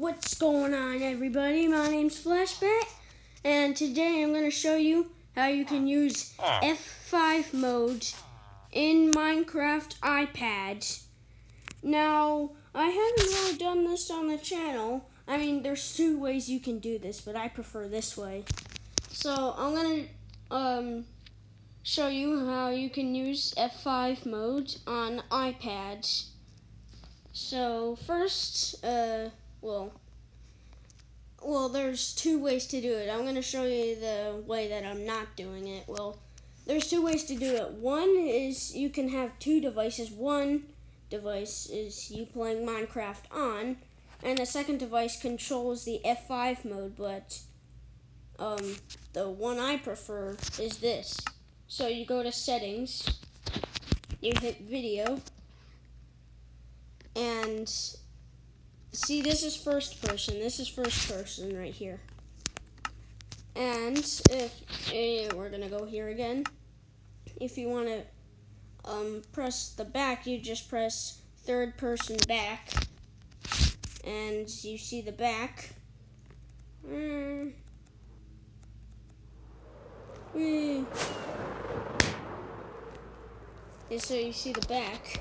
what's going on everybody? My name's Flashbat and today I'm going to show you how you can use F5 mode in Minecraft iPad. Now, I haven't really done this on the channel. I mean, there's two ways you can do this, but I prefer this way. So, I'm going to um, show you how you can use F5 mode on iPad. So first, uh, well, well, there's two ways to do it. I'm going to show you the way that I'm not doing it. Well, there's two ways to do it. One is you can have two devices. One device is you playing Minecraft on, and the second device controls the F5 mode, but um, the one I prefer is this. So you go to settings, you hit video, and see this is first person. This is first person right here. And if eh, we're gonna go here again. If you want to um, press the back you just press third person back. And you see the back. Mm. Mm. so you see the back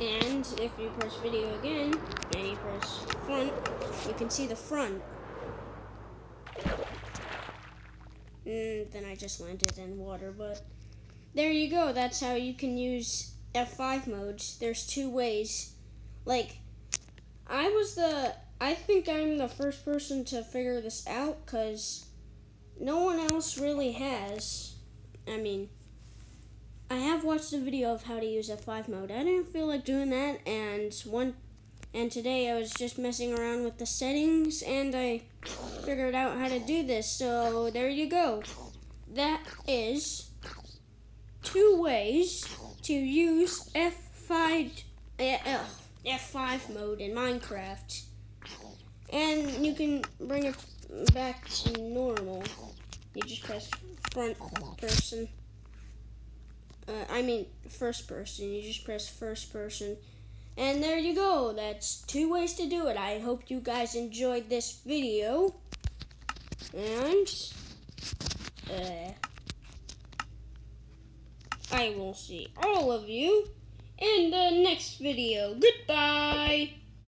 and if you press video again, and you press front, you can see the front. And mm, then I just landed in water, but there you go. That's how you can use F5 modes. There's two ways. Like, I was the, I think I'm the first person to figure this out because no one else really has. I mean, I have watched a video of how to use F5 mode. I didn't feel like doing that, and one, and today I was just messing around with the settings, and I figured out how to do this. So there you go. That is two ways to use F5 uh, F5 mode in Minecraft, and you can bring it back to normal. You just press front person uh, I mean first person. You just press first person. And there you go. That's two ways to do it. I hope you guys enjoyed this video. And uh, I will see all of you in the next video. Goodbye.